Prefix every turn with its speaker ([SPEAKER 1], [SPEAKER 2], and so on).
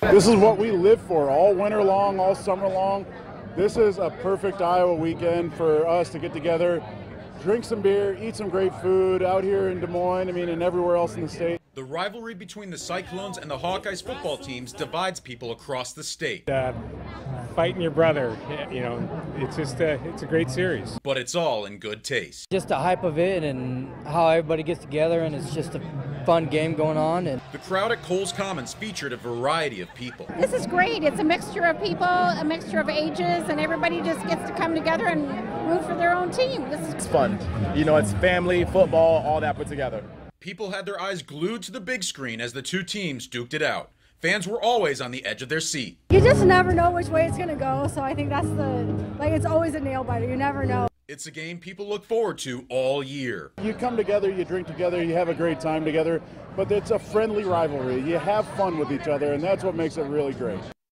[SPEAKER 1] This is what we live for all winter long, all summer long. This is a perfect Iowa weekend for us to get together, drink some beer, eat some great food out here in Des Moines, I mean, and everywhere else in the state.
[SPEAKER 2] The rivalry between the Cyclones and the Hawkeyes football teams divides people across the state.
[SPEAKER 3] Uh, fighting your brother, you know, it's just a, it's a great series.
[SPEAKER 2] But it's all in good taste.
[SPEAKER 4] Just the hype of it and how everybody gets together, and it's just a fun game going on. And
[SPEAKER 2] the crowd at Cowles Commons featured a variety of people.
[SPEAKER 5] This is great. It's a mixture of people, a mixture of ages, and everybody just gets to come together and root for their own team. This is
[SPEAKER 6] it's fun. You know, it's family, football, all that put together.
[SPEAKER 2] People had their eyes glued to the big screen as the two teams duked it out. Fans were always on the edge of their seat.
[SPEAKER 7] You just never know which way it's going to go, so I think that's the like it's always a nail biter. You never know.
[SPEAKER 2] It's a game people look forward to all year.
[SPEAKER 1] You come together, you drink together, you have a great time together, but it's a friendly rivalry. You have fun with each other, and that's what makes it really great.